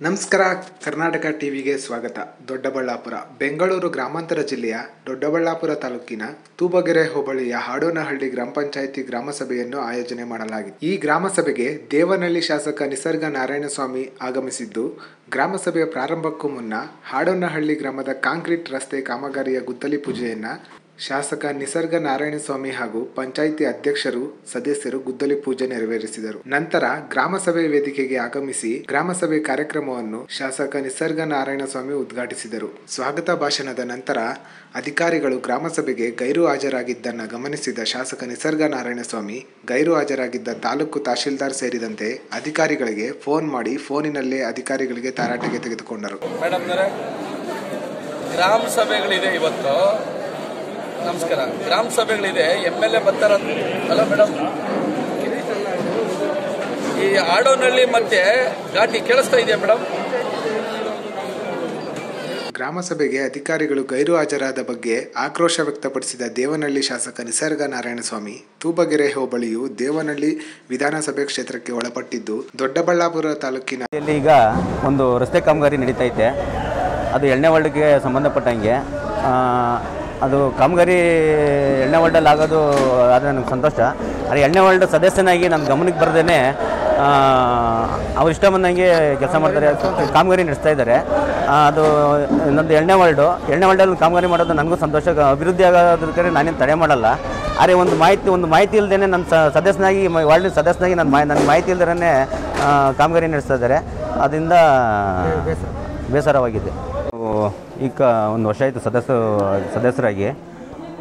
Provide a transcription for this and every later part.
ನಮಸ್ಕಾರ, ಕರ್ನಾಟಕ ಟಿವಿಗೆ ಸ್ವಾಗತ. ದೊಡ್ಡಬಳ್ಳಾಪುರ, ಬೆಂಗಳೂರು ಗ್ರಾಮಾಂತರ ಜಿಲ್ಲೆಯ ದೊಡ್ಡಬಳ್ಳಾಪುರ ತಾಲೂಕಿನ ತೂಬಗೆರೆ ಹೋಬಳಿಯ ಹಾಡೋನಹಳ್ಳಿ ಗ್ರಾಮ ಪಂಚಾಯಿತಿ ಗ್ರಾಮ ಸಭೆಯನ್ನು ಆಯೋಜನೆ ಮಾಡಲಾಗಿದೆ ಈ ಗ್ರಾಮ ಸಭೆಗೆ ದೇವನಹಳ್ಳಿ ಶಾಸಕ ನಿಸರ್ಗ ನಾರಾಯಣಸ್ವಾಮಿ ಆಗಮಿಸಿದ್ದು, ಗ್ರಾಮ ಸಭೆಯ ಪ್ರಾರಂಭಕ್ಕೂ ಮುನ್ನ ಹಾಡೋನಹಳ್ಳಿ ಗ್ರಾಮದ ಕಾಂಕ್ರೀಟ್ ರಸ್ತೆ ಕಾಮಗಾರಿಯ ಗುದ್ದಲಿ ಪೂಜೆಯನ್ನ ಶಾಸಕ ನಿಸರ್ಗ ನಾರಾಯಣಸ್ವಾಮಿ ಹಾಗೂ ಪಂಚಾಯಿತಿ ಅಧ್ಯಕ್ಷರು, ಸದಸ್ಯರು ಗುದ್ದಲಿ ಪೂಜೆ ನೆರವೇರಿಸಿದರು. ನಂತರ ಗ್ರಾಮಸಭೆ ವೇದಿಕೆಗೆ ಆಗಮಿಸಿ ಗ್ರಾಮಸಭೆ ಕಾರ್ಯಕ್ರಮವನ್ನು ಶಾಸಕ ನಿಸರ್ಗ ನಾರಾಯಣಸ್ವಾಮಿ ಉದ್ಘಾಟಿಸಿದರು. ಸ್ವಾಗತ ಭಾಷಣದ ನಂತರ ಅಧಿಕಾರಿಗಳು ಗ್ರಾಮಸಭೆಗೆ ಗೈರು ಹಾಜರಾಗಿದ್ದನ್ನು ಗಮನಿಸಿದ ಶಾಸಕ ನಿಸರ್ಗ ನಾರಾಯಣಸ್ವಾಮಿ ಗೈರು ಹಾಜರಾಗಿದ್ದ ತಾಲೂಕು ತಹಶೀಲ್ದಾರ್ ಸೇರಿದಂತೆ ಅಧಿಕಾರಿಗಳಿಗೆ ಫೋನ್ ಮಾಡಿ ಫೋನಿನಲ್ಲೇ ಅಧಿಕಾರಿಗಳಿಗೆ ತಾರಾಟೆಗೆ ತೆಗೆದುಕೊಂಡರು. ಗ್ರಾಮ ಸಭೆಗಳಿದೆ ಇವತ್ತು. ನಮಸ್ಕಾರ. ಗ್ರಾಮ ಸಭೆಗಳಿದೆ. ಎಂ ಎಲ್ ಎ ಬರ್ತಾರ ಅಲ್ಲ ಮೇಡಮ್? ಈ ಆಡೋನಳ್ಳಿ ಮತ್ತೆ ಘಾಟಿ ಕೇಳಿಸ್ತಾ ಇದೆಯಾ ಮೇಡಮ್? ಗ್ರಾಮ ಸಭೆಗೆ ಅಧಿಕಾರಿಗಳು ಗೈರು ಹಾಜರಾದ ಬಗ್ಗೆ ಆಕ್ರೋಶ ವ್ಯಕ್ತಪಡಿಸಿದ ದೇವನಹಳ್ಳಿ ಶಾಸಕ ನಿಸರ್ಗ ನಾರಾಯಣಸ್ವಾಮಿ ತೂಬಗೆರೆ ಹೋಬಳಿಯು ದೇವನಹಳ್ಳಿ ವಿಧಾನಸಭೆ ಕ್ಷೇತ್ರಕ್ಕೆ ಒಳಪಟ್ಟಿದ್ದು ದೊಡ್ಡಬಳ್ಳಾಪುರ ತಾಲೂಕಿನ ಈಗ ಒಂದು ರಸ್ತೆ ಕಾಮಗಾರಿ ನಡೀತೈತೆ. ಅದು ಎಣ್ಣೆ ವರ್ಡ್ಗೆ ಸಂಬಂಧಪಟ್ಟಂಗೆ. ಆ, ಅದು ಕಾಮಗಾರಿ ಎಣ್ಣೆ ವರ್ಲ್ಡಲ್ಲಿ ಆಗೋದು ಆದರೆ ನನಗೆ ಸಂತೋಷ. ಆದರೆ ಎಣ್ಣೆ ವರ್ಲ್ಡ್ ಸದಸ್ಯನಾಗಿ ನನ್ನ ಗಮನಕ್ಕೆ ಬರ್ದೇ ಅವ್ರು ಇಷ್ಟ ಬಂದಂಗೆ ಕೆಲಸ ಮಾಡ್ತಾರೆ. ಕಾಮಗಾರಿ ನಡೆಸ್ತಾ ಇದ್ದಾರೆ. ಅದು ನಮ್ಮದು ಎಣ್ಣೆ ವರ್ಲ್ಡು. ಎಣ್ಣೆ ವರ್ಲ್ಡಲ್ಲಿ ಕಾಮಗಾರಿ ಮಾಡೋದು ನನಗೂ ಸಂತೋಷ. ಅಭಿವೃದ್ಧಿ ಆಗೋದಕ್ಕೆ ನಾನೇನು ತಡೆ ಮಾಡಲ್ಲ. ಆದರೆ ಒಂದು ಮಾಹಿತಿ ಒಂದು ಮಾಹಿತಿ ಇಲ್ಲದೇ ನನ್ನ ಸದಸ್ಯನಾಗಿ ವರ್ಲ್ಡ್ ಸದಸ್ಯನಾಗಿ ನನ್ನ ನನ್ನ ಮಾಹಿತಿ ಇಲ್ದೇ ಕಾಮಗಾರಿ ನಡೆಸ್ತಾ ಇದ್ದಾರೆ. ಅದರಿಂದ ಬೇಸರವಾಗಿದೆ. ಈಗ ಒಂದು ವರ್ಷ ಆಯಿತು ಸದಸ್ಯ, ಸದಸ್ಯರಾಗಿ.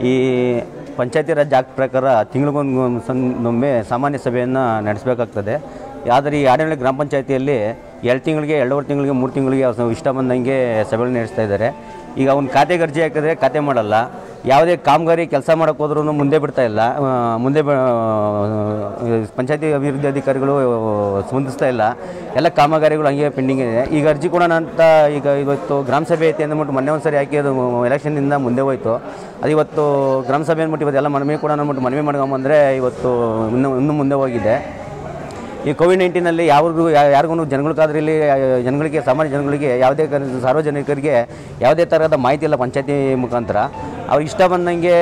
ಈ ಪಂಚಾಯತಿ ರಾಜ್ ಆಕ್ಟ್ ಪ್ರಕಾರ ತಿಂಗಳಿಗೊಂದು ಒಮ್ಮೆ ಸಾಮಾನ್ಯ ಸಭೆಯನ್ನು ನಡೆಸಬೇಕಾಗ್ತದೆ. ಆದರೆ ಈ ಆಡಳಿತ ಗ್ರಾಮ ಪಂಚಾಯತಿಯಲ್ಲಿ ಎರಡು ತಿಂಗಳಿಗೆ, ಎರಡೂವರೆ ತಿಂಗಳಿಗೆ, ಮೂರು ತಿಂಗಳಿಗೆ ಇಷ್ಟ ಬಂದಂಗೆ ಸಭೆಗಳು ನಡೆಸ್ತಾ ಇದ್ದಾರೆ. ಈಗ ಅವ್ನು ಖಾತೆಗೆ ಅರ್ಜಿ ಹಾಕಿದ್ರೆ ಖಾತೆ ಮಾಡಲ್ಲ. ಯಾವುದೇ ಕಾಮಗಾರಿ ಕೆಲಸ ಮಾಡೋಕೆ ಹೋದ್ರೂ ಮುಂದೆ ಬಿಡ್ತಾ ಇಲ್ಲ. ಮುಂದೆ ಪಂಚಾಯತಿ ಅಭಿವೃದ್ಧಿ ಅಧಿಕಾರಿಗಳು ಸ್ಪಂದಿಸ್ತಾ ಇಲ್ಲ. ಎಲ್ಲ ಕಾಮಗಾರಿಗಳು ಹಂಗೆ ಪೆಂಡಿಂಗ್ ಇದೆ. ಈಗ ಅರ್ಜಿ ಕೊಡೋಣ ಅಂತ ಈಗ ಇವತ್ತು ಗ್ರಾಮ ಸಭೆ ಐತೆ ಅಂದ್ಬಿಟ್ಟು ಮೊನ್ನೆ ಒಂದು ಸರಿ ಹಾಕಿ ಅದು ಎಲೆಕ್ಷನ್ನಿಂದ ಮುಂದೆ ಹೋಯ್ತು. ಅದು ಇವತ್ತು ಗ್ರಾಮ ಸಭೆ ಅಂದ್ಬಿಟ್ಟು ಇವತ್ತು ಎಲ್ಲ ಮನವಿ ಕೂಡ ಅಂದ್ಬಿಟ್ಟು ಮನವಿ ಮಾಡ್ಕೊಂಬಂದರೆ ಇವತ್ತು ಇನ್ನೂ, ಇನ್ನು ಮುಂದೆ ಹೋಗಿದೆ. ಈ ಕೋವಿಡ್ ನೈನ್ಟೀನಲ್ಲಿ ಯಾರಿಗೂ ಯಾರಿಗೂ ಜನಗಳಿಗಾದ್ರಲ್ಲಿ ಜನಗಳಿಗೆ, ಸಾಮಾನ್ಯ ಜನಗಳಿಗೆ ಯಾವುದೇ ಸಾರ್ವಜನಿಕರಿಗೆ ಯಾವುದೇ ಥರದ ಮಾಹಿತಿ ಇಲ್ಲ ಪಂಚಾಯತಿ ಮುಖಾಂತರ. ಅವ್ರಿಗೆ ಇಷ್ಟ ಬಂದಂಗೆ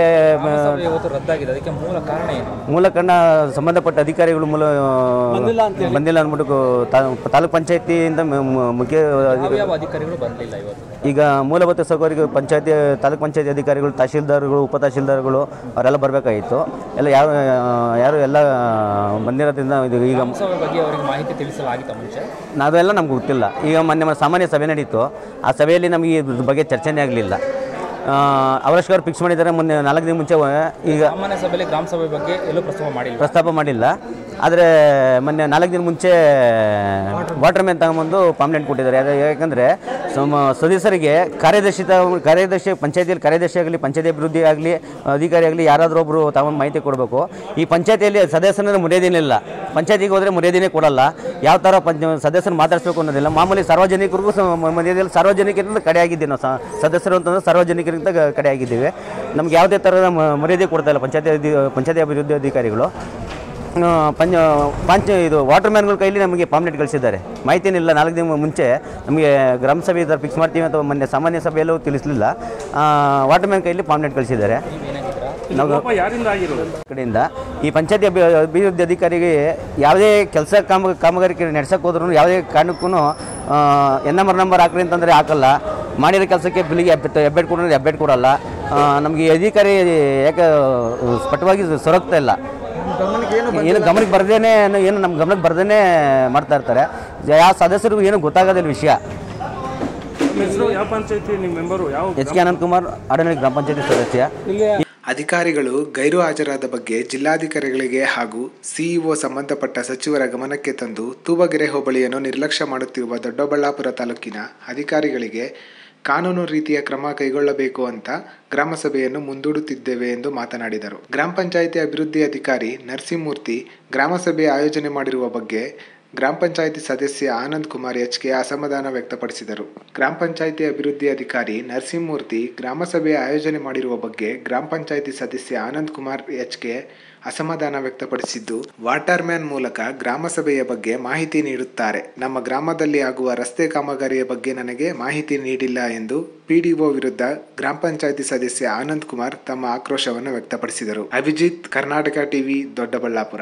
ಮೂಲ ಕಾರಣ ಸಂಬಂಧಪಟ್ಟ ಅಧಿಕಾರಿಗಳು ಮೂಲ ಬಂದಿಲ್ಲ ಅಂದ್ಬಿಟ್ಟು ತಾಲೂಕ್ ಪಂಚಾಯತಿಯಿಂದ ಮುಖ್ಯ ಈಗ ಮೂಲಭೂತ ಸೌಕರ್ಯ ಪಂಚಾಯತಿ ತಾಲೂಕ್ ಪಂಚಾಯತಿ ಅಧಿಕಾರಿಗಳು ತಹಶೀಲ್ದಾರ್ಗಳು ಉಪ ತಹಶೀಲ್ದಾರ್ಗಳು ಅವರೆಲ್ಲ ಬರಬೇಕಾಗಿತ್ತು. ಎಲ್ಲ ಯಾರು ಯಾರು ಎಲ್ಲ ಬಂದಿರೋದ್ರಿಂದ ಇದು ಈಗ ಸಭೆ ಬಗ್ಗೆ ಅವರಿಗೆ ಮಾಹಿತಿ ತಿಳಿಸಲಾಗಿತ್ತು ಮುಂಚೆ? ನಾವೆಲ್ಲ ನಮ್ಗೆ ಗೊತ್ತಿಲ್ಲ. ಈಗ ಮೊನ್ನೆ ಸಾಮಾನ್ಯ ಸಭೆ ನಡೀತು. ಆ ಸಭೆಯಲ್ಲಿ ನಮಗೆ ಇದ್ರ ಬಗ್ಗೆ ಚರ್ಚೆನೇ ಆಗಲಿಲ್ಲ. ಅವರಷ್ಟು ಫಿಕ್ಸ್ ಮಾಡಿದ್ದಾರೆ. ಮುಂದೆ ನಾಲ್ಕು ದಿನ ಮುಂಚೆ ಈಗ ಸಾಮಾನ್ಯ ಸಭೆಯಲ್ಲಿ ಗ್ರಾಮ ಸಭೆ ಬಗ್ಗೆ ಎಲ್ಲೂ ಪ್ರಸ್ತಾಪ ಮಾಡಿಲ್ಲ. ಪ್ರಸ್ತಾಪ ಮಾಡಿಲ್ಲ. ಆದರೆ ಮೊನ್ನೆ ನಾಲ್ಕು ದಿನ ಮುಂಚೆ ವಾಟರ್ ಮ್ಯಾನ್ ತಗೊಂಬಂದು ಪಾಂಪ್ಲೆಂಟ್ ಕೊಟ್ಟಿದ್ದಾರೆ. ಅದು ಯಾಕಂದರೆ ಸಮ ಸದಸ್ಯರಿಗೆ ಕಾರ್ಯದರ್ಶಿ ಕಾರ್ಯದರ್ಶಿ ಪಂಚಾಯತಿಯಲ್ಲಿ ಕಾರ್ಯದರ್ಶಿ ಆಗಲಿ, ಪಂಚಾಯತಿ ಅಭಿವೃದ್ಧಿ ಆಗಲಿ, ಅಧಿಕಾರಿ ಆಗಲಿ ಯಾರಾದರೂ ಒಬ್ಬರು ತಗೊಂಡು ಮಾಹಿತಿ ಕೊಡಬೇಕು. ಈ ಪಂಚಾಯತಿಯಲ್ಲಿ ಸದಸ್ಯನ ಇಲ್ಲ. ಪಂಚಾಯತಿಗೆ ಹೋದರೆ ಮುರಿಯೋದಿನೇ ಕೊಡಲ್ಲ. ಯಾವ ಥರ ಪಂಚ ಸದಸ್ಯರು ಮಾತಾಡಿಸ್ಬೇಕು ಅನ್ನೋದಿಲ್ಲ. ಮಾಮೂಲಿ ಸಾರ್ವಜನಿಕರಿಗೂ ಮರ್ಯಾದೆಯಲ್ಲಿ ಸಾರ್ವಜನಿಕರಿಂದ ಕಡೆ ಆಗಿದ್ದೀವಿ ನಾವು. ಸದಸ್ಯರು ಅಂತಂದ್ರೆ ಸಾರ್ವಜನಿಕರಿಂದ ಕಡೆ ಆಗಿದ್ದೀವಿ. ನಮ್ಗೆ ಯಾವುದೇ ಥರದ ಮರ್ಯಾದೆ ಕೊಡ್ತಾ ಇಲ್ಲ ಪಂಚಾಯತಿ ಪಂಚಾಯತಿ ಅಭಿವೃದ್ಧಿ ಅಧಿಕಾರಿಗಳು. ಪಂಚ ಪಂಚ ಇದು ವಾಟರ್ ಮ್ಯಾನ್ಗಳ ಕೈಲಿ ನಮಗೆ ಪಾಂಪ್ಲೆಟ್ ಕಳಿಸಿದ್ದಾರೆ. ಮಾಹಿತಿನಿಲ್ಲ ನಾಲ್ಕು ದಿನ ಮುಂಚೆ ನಮಗೆ ಗ್ರಾಮ ಸಭೆ ಈ ಥರ ಫಿಕ್ಸ್ ಮಾಡ್ತೀವಿ ಅಥವಾ ಮೊನ್ನೆ ಸಾಮಾನ್ಯ ಸಭೆಯಲ್ಲೂ ತಿಳಿಸಲಿಲ್ಲ. ವಾಟರ್ ಮ್ಯಾನ್ ಕೈಲಿ ಪಾಂಪ್ಲೆಟ್ ಕಳಿಸಿದ್ದಾರೆ. ನಾವು ಕಡೆಯಿಂದ ಈ ಪಂಚಾಯತಿ ಅಭಿ ಅಭಿವೃದ್ಧಿ ಅಧಿಕಾರಿಗೆ ಯಾವುದೇ ಕೆಲಸ ಕಾಮ ಕಾಮಗಾರಿಕೆ ನಡೆಸಕ್ಕೆ ಹೋದ್ರೂ ಯಾವುದೇ ಕಾರಣಕ್ಕೂ ಎನ್ ನಂಬರ್ ನಂಬರ್ ಹಾಕ್ರಿ ಅಂತಂದರೆ ಹಾಕಲ್ಲ. ಮಾಡಿರೋ ಕೆಲಸಕ್ಕೆ ಬಿಲ್ಲಿಗೆ ಎಬ್ಬೆಟ್ ಎಬ್ಬೆಟ್ ಕೊಡೋದ್ರೆ ಎಬ್ಬೆಟ್ ಕೊಡಲ್ಲ. ನಮಗೆ ಅಧಿಕಾರಿ ಯಾಕೆ ಸ್ಪಷ್ಟವಾಗಿ ಸೊರಗ್ತಾ ಇಲ್ಲ. ಏನು ಗಮನಕ್ಕೆ ಬರ್ದೇನೆ ಏನು ನಮ್ಮ ಗಮನಕ್ಕೆ ಬರ್ದೇನೆ ಮಾಡ್ತಾ ಇರ್ತಾರೆ. ಯಾವ ಸದಸ್ಯರಿಗೂ ಏನು ಗೊತ್ತಾಗೋದಿಲ್ಲ ವಿಷಯ. ಯಾವ ಪಂಚಾಯತಿ ನಿಮ್ಮ ಮೆಂಬರು ಯಾವ ಎಚ್ ಕೆ ಅನಂತ್ ಕುಮಾರ್ ಆಡಳಿತ ಗ್ರಾಮ ಪಂಚಾಯತಿ ಸದಸ್ಯ. ಅಧಿಕಾರಿಗಳು ಗೈರು ಹಾಜರಾದ ಬಗ್ಗೆ ಜಿಲ್ಲಾಧಿಕಾರಿಗಳಿಗೆ ಹಾಗೂ ಸಿಇಒ ಸಂಬಂಧಪಟ್ಟ ಸಚಿವರ ಗಮನಕ್ಕೆ ತಂದು ತೂಬಗೆರೆ ಹೋಬಳಿಯನ್ನು ನಿರ್ಲಕ್ಷ್ಯ ಮಾಡುತ್ತಿರುವ ದೊಡ್ಡಬಳ್ಳಾಪುರ ತಾಲೂಕಿನ ಅಧಿಕಾರಿಗಳಿಗೆ ಕಾನೂನು ರೀತಿಯ ಕ್ರಮ ಕೈಗೊಳ್ಳಬೇಕು ಅಂತ ಗ್ರಾಮಸಭೆಯನ್ನು ಮುಂದೂಡುತ್ತಿದ್ದೇವೆ ಎಂದು ಮಾತನಾಡಿದರು. ಗ್ರಾಮ ಪಂಚಾಯಿತಿ ಅಭಿವೃದ್ಧಿ ಅಧಿಕಾರಿ ನರಸಿಂಹಮೂರ್ತಿ ಗ್ರಾಮಸಭೆ ಆಯೋಜನೆ ಮಾಡಿರುವ ಬಗ್ಗೆ ಗ್ರಾಮ ಪಂಚಾಯಿತಿ ಸದಸ್ಯ ಆನಂದ್ ಕುಮಾರ್ ಎಚ್ ಕೆ ಅಸಮಾಧಾನ ವ್ಯಕ್ತಪಡಿಸಿದರು. ಗ್ರಾಮ ಪಂಚಾಯಿತಿ ಅಭಿವೃದ್ಧಿ ಅಧಿಕಾರಿ ನರಸಿಂಹಮೂರ್ತಿ ಗ್ರಾಮಸಭೆ ಆಯೋಜನೆ ಮಾಡಿರುವ ಬಗ್ಗೆ ಗ್ರಾಮ ಪಂಚಾಯಿತಿ ಸದಸ್ಯ ಆನಂದ್ ಕುಮಾರ್ ಎಚ್ ಕೆ ಅಸಮಾಧಾನ ವ್ಯಕ್ತಪಡಿಸಿದ್ದು, ವಾಟರ್ ಮ್ಯಾನ್ ಮೂಲಕ ಗ್ರಾಮಸಭೆಯ ಬಗ್ಗೆ ಮಾಹಿತಿ ನೀಡುತ್ತಾರೆ. ನಮ್ಮ ಗ್ರಾಮದಲ್ಲಿ ಆಗುವ ರಸ್ತೆ ಕಾಮಗಾರಿಯ ಬಗ್ಗೆ ನನಗೆ ಮಾಹಿತಿ ನೀಡಿಲ್ಲ ಎಂದು ಪಿಡಿಒ ವಿರುದ್ಧ ಗ್ರಾಮ ಪಂಚಾಯಿತಿ ಸದಸ್ಯ ಆನಂದ್ ಕುಮಾರ್ ತಮ್ಮ ಆಕ್ರೋಶವನ್ನು ವ್ಯಕ್ತಪಡಿಸಿದರು. ಅಭಿಜಿತ್, ಕರ್ನಾಟಕ ಟಿವಿ, ದೊಡ್ಡಬಳ್ಳಾಪುರ.